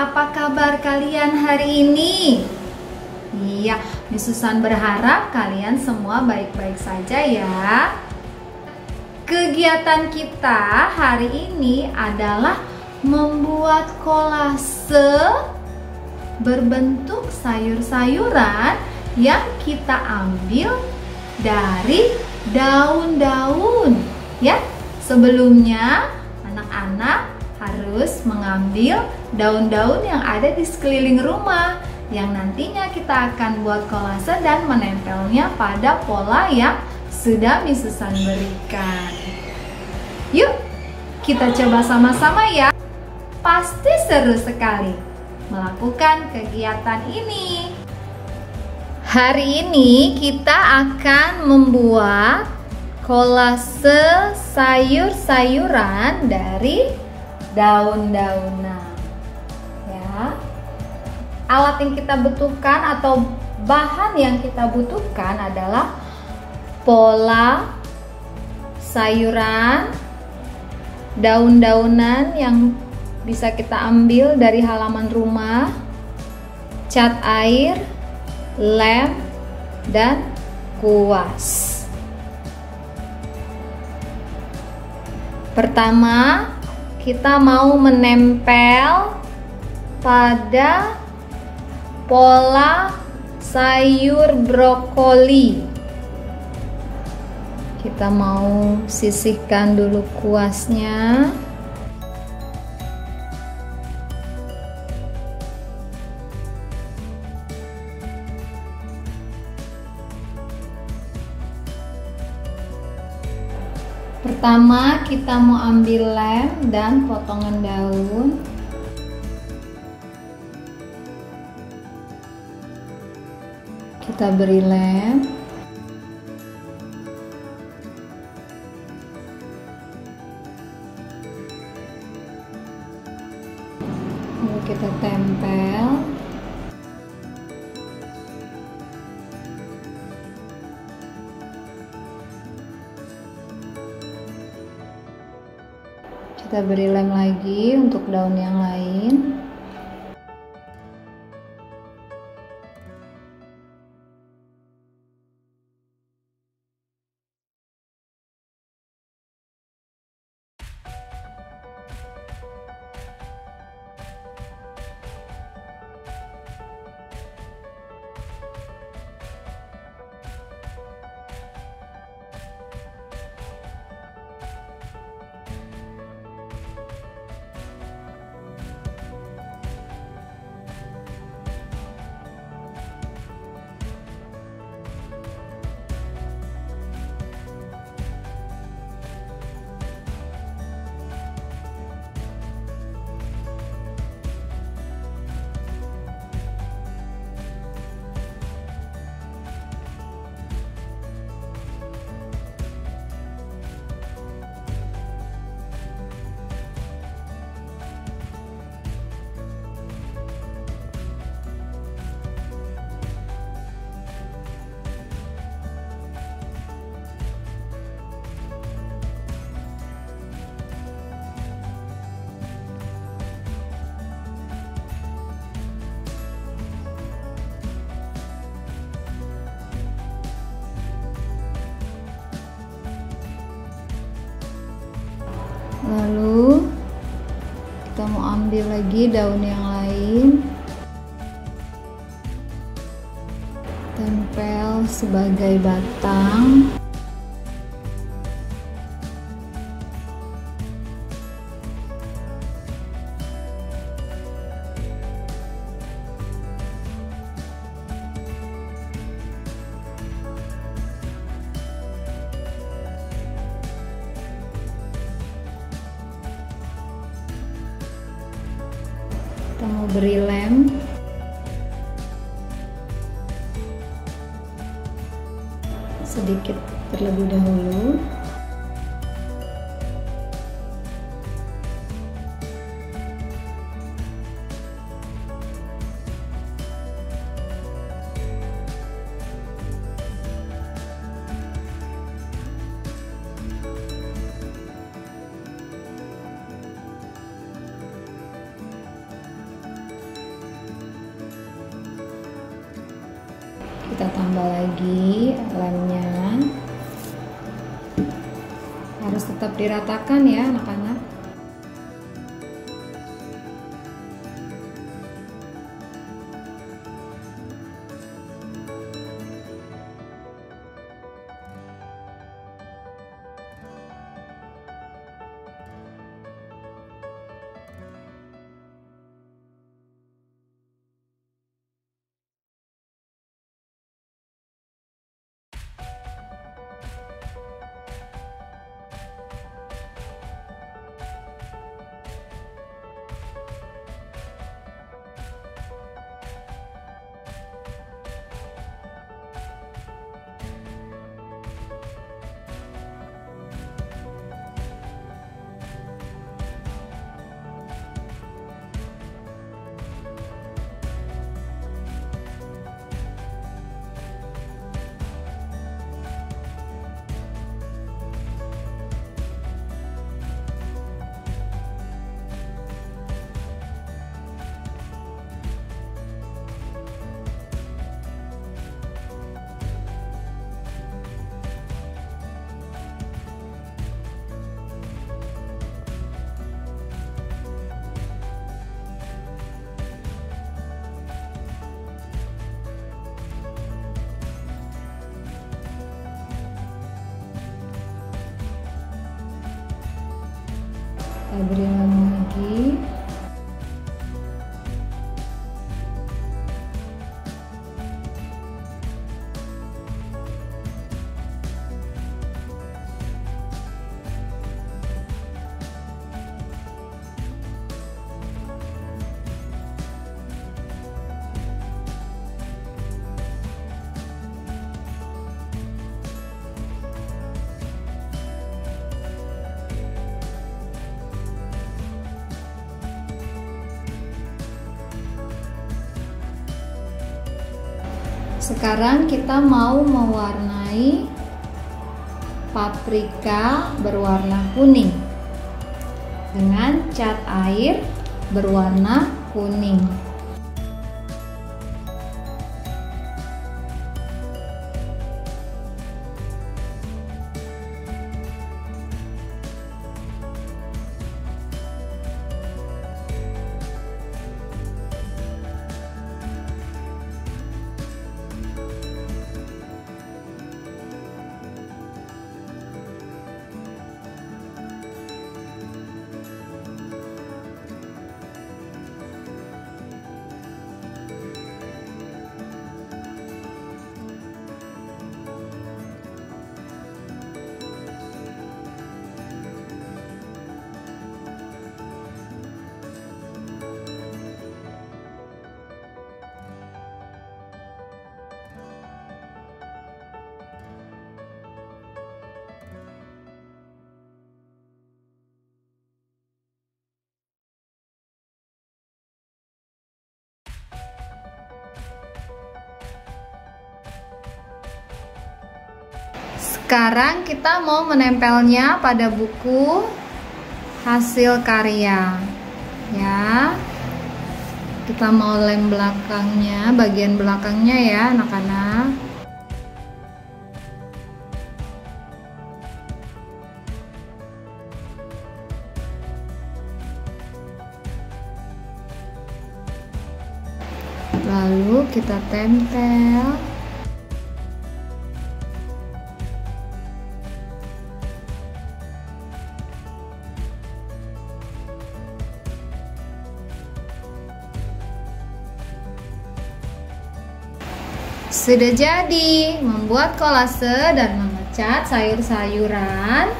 apa kabar kalian hari ini? Iya, Miss Susan berharap kalian semua baik-baik saja ya. Kegiatan kita hari ini adalah membuat kolase berbentuk sayur-sayuran yang kita ambil dari daun-daun ya. Sebelumnya anak-anak harus mengambil daun-daun yang ada di sekeliling rumah yang nantinya kita akan buat kolase dan menempelnya pada pola yang sudah Miss Susan berikan. Yuk, kita coba sama-sama ya. Pasti seru sekali melakukan kegiatan ini. Hari ini kita akan membuat kolase sayur-sayuran dari daun-daunan. Ya. Alat yang kita butuhkan atau bahan yang kita butuhkan adalah pola sayuran, daun-daunan yang bisa kita ambil dari halaman rumah, cat air, lem, dan kuas. Pertama, kita mau menempel pada pola sayur brokoli. Kita mau sisihkan dulu kuasnya. Pertama kita mau ambil lem dan potongan daun. Kita beri lem kita beri lem lagi untuk daun yang lain lalu kita mau ambil lagi daun yang lain. Tempel sebagai batang kita mau beri lem. Sedikit terlebih dahulu kita tambah lagi lemnya. Harus tetap diratakan ya anak-anak kita beri lagi Sekarang kita mau mewarnai paprika berwarna kuning dengan cat air berwarna kuning. Sekarang kita mau menempelnya pada buku hasil karya. Ya. Kita mau lem belakangnya, bagian belakangnya ya, anak-anak. Lalu kita tempel Sudah jadi membuat kolase dan mengecat sayur-sayuran.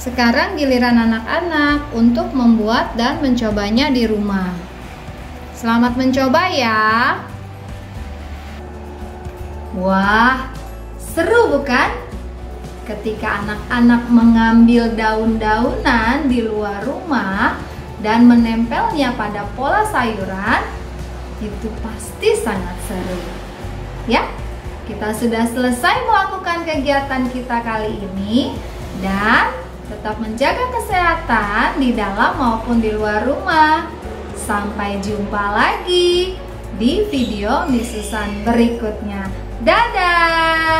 Sekarang giliran anak-anak untuk membuat dan mencobanya di rumah. Selamat mencoba ya. Wah, seru bukan? Ketika anak-anak mengambil daun-daunan di luar rumah dan menempelnya pada pola sayuran, itu pasti sangat seru. Ya, kita sudah selesai melakukan kegiatan kita kali ini dan tetap menjaga kesehatan di dalam maupun di luar rumah. Sampai jumpa lagi. di video Miss Susan berikutnya. Dadah!